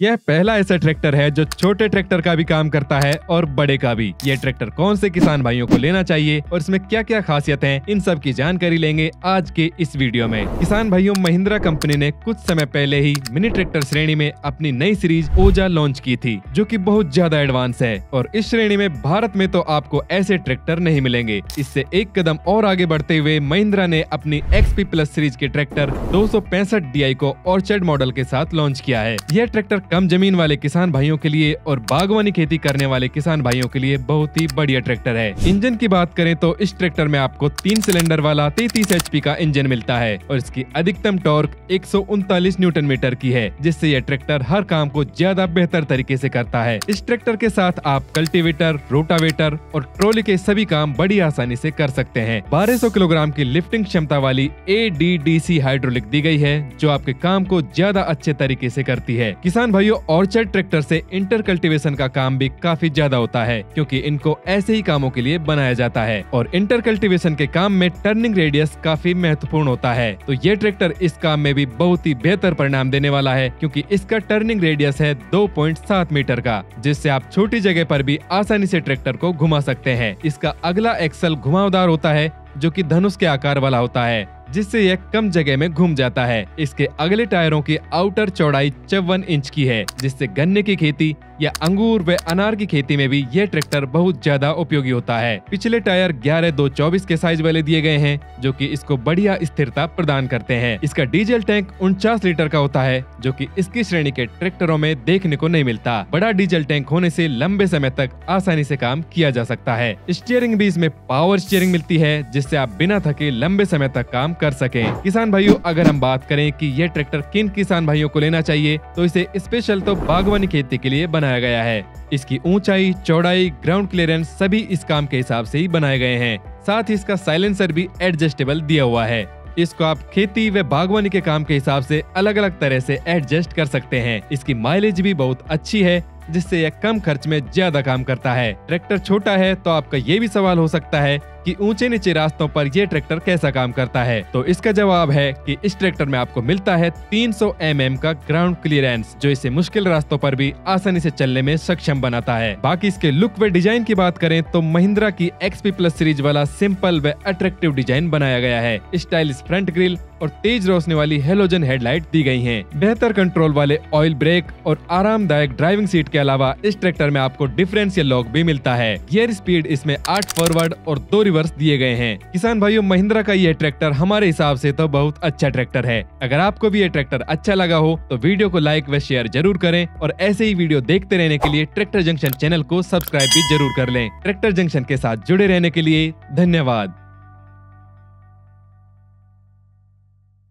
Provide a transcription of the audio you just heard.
यह पहला ऐसा ट्रैक्टर है जो छोटे ट्रैक्टर का भी काम करता है और बड़े का भी। यह ट्रैक्टर कौन से किसान भाइयों को लेना चाहिए और इसमें क्या क्या खासियत है, इन सब की जानकारी लेंगे आज के इस वीडियो में। किसान भाइयों, महिंद्रा कंपनी ने कुछ समय पहले ही मिनी ट्रैक्टर श्रेणी में अपनी नई सीरीज़ ओजा लॉन्च की थी, जो की बहुत ज़्यादा एडवांस है। और इस श्रेणी में भारत में तो आपको ऐसे ट्रैक्टर नहीं मिलेंगे। इससे एक कदम और आगे बढ़ते हुए महिंद्रा ने अपनी एक्सपी प्लस सीरीज़ के ट्रैक्टर दो सौ को ऑर्चर्ड मॉडल के साथ लॉन्च किया है। यह ट्रैक्टर कम ज़मीन वाले किसान भाइयों के लिए और बागवानी खेती करने वाले किसान भाइयों के लिए बहुत ही बढ़िया ट्रैक्टर है। इंजन की बात करें तो इस ट्रैक्टर में आपको तीन सिलेंडर वाला तैतीस एच का इंजन मिलता है और इसकी अधिकतम टॉर्क एक सौ उनतालीस न्यूटन मीटर की है, जिससे यह ट्रैक्टर हर काम को ज़्यादा बेहतर तरीके ऐसी करता है। इस ट्रैक्टर के साथ आप कल्टीवेटर, रोटावेटर और ट्रोली के सभी काम बड़ी आसानी ऐसी कर सकते हैं। 1200 किलोग्राम की लिफ्टिंग क्षमता वाली ए हाइड्रोलिक दी गई है, जो आपके काम को ज़्यादा अच्छे तरीके से करती है। किसान भाइयों ऑर्चर्ड ट्रैक्टर से इंटर कल्टिवेशन का काम भी काफ़ी ज़्यादा होता है, क्योंकि इनको ऐसे ही कामों के लिए बनाया जाता है। और इंटर कल्टिवेशन के काम में टर्निंग रेडियस काफ़ी महत्वपूर्ण होता है। तो ये ट्रैक्टर इस काम में भी बहुत ही बेहतर परिणाम देने वाला है, क्योंकि इसका टर्निंग रेडियस है 2.7 मीटर का, जिससे आप छोटी जगह पर भी आसानी से ट्रैक्टर को घुमा सकते हैं। इसका अगला एक्सल घुमावदार होता है, जो कि धनुष के आकार वाला होता है। जिससे यह कम जगह में घूम जाता है। इसके अगले टायरों की आउटर चौड़ाई चौवन इंच की है, जिससे गन्ने की खेती या अंगूर व अनार की खेती में भी यह ट्रैक्टर बहुत ज़्यादा उपयोगी होता है। पिछले टायर ग्यारह दो चौबीस के साइज़ वाले दिए गए हैं, जो कि इसको बढ़िया स्थिरता प्रदान करते हैं। इसका डीजल टैंक उनचास लीटर का होता है, जो कि इसकी श्रेणी के ट्रैक्टरों में देखने को नहीं मिलता। बड़ा डीजल टैंक होने से लंबे समय तक आसानी से काम किया जा सकता है। स्टीयरिंग भी इसमें पावर स्टीयरिंग मिलती है, जिससे आप बिना थके लंबे समय तक काम कर सके। किसान भाइयों, अगर हम बात करें कि यह ट्रैक्टर किन किसान भाइयों को लेना चाहिए तो इसे स्पेशल तो बागवानी खेती के लिए बनाया गया है। इसकी ऊंचाई, चौड़ाई ग्राउंड क्लियरेंस सभी इस काम के हिसाब से ही बनाए गए हैं। साथ ही इसका साइलेंसर भी एडजस्टेबल दिया हुआ है। इसको आप खेती व बागवानी के काम के हिसाब से अलग अलग तरह से एडजस्ट कर सकते हैं। इसकी माइलेज भी बहुत अच्छी है, जिससे यह कम खर्च में ज़्यादा काम करता है। ट्रैक्टर छोटा है तो आपका ये भी सवाल हो सकता है कि ऊँचे नीचे रास्तों पर ये ट्रैक्टर कैसा काम करता है? तो इसका जवाब है कि इस ट्रैक्टर में आपको मिलता है 300 सौ mm का ग्राउंड क्लियरेंस जो इसे मुश्किल रास्तों पर भी आसानी से चलने में सक्षम बनाता है। बाकी इसके लुक व डिज़ाइन की बात करें तो महिंद्रा की एक्सपी प्लस सीरीज़ वाला सिंपल व अट्रैक्टिव डिज़ाइन बनाया गया है। स्टाइलिश फ्रंट ग्रिल और तेज रोशनी वाली हेलोजन हेडलाइट दी गई हैं। बेहतर कंट्रोल वाले ऑयल ब्रेक और आरामदायक ड्राइविंग सीट के अलावा इस ट्रैक्टर में आपको डिफरेंशियल लॉक भी मिलता है। गियर स्पीड इसमें आठ फॉरवर्ड और दो रिवर्स दिए गए हैं। किसान भाइयों, महिंद्रा का ये ट्रैक्टर हमारे हिसाब से तो बहुत अच्छा ट्रैक्टर है। अगर आपको भी ये ट्रैक्टर अच्छा लगा हो तो वीडियो को लाइक व शेयर ज़रूर करें और ऐसे ही वीडियो देखते रहने के लिए ट्रैक्टर जंक्शन चैनल को सब्सक्राइब भी ज़रूर कर लें। ट्रैक्टर जंक्शन के साथ जुड़े रहने के लिए धन्यवाद।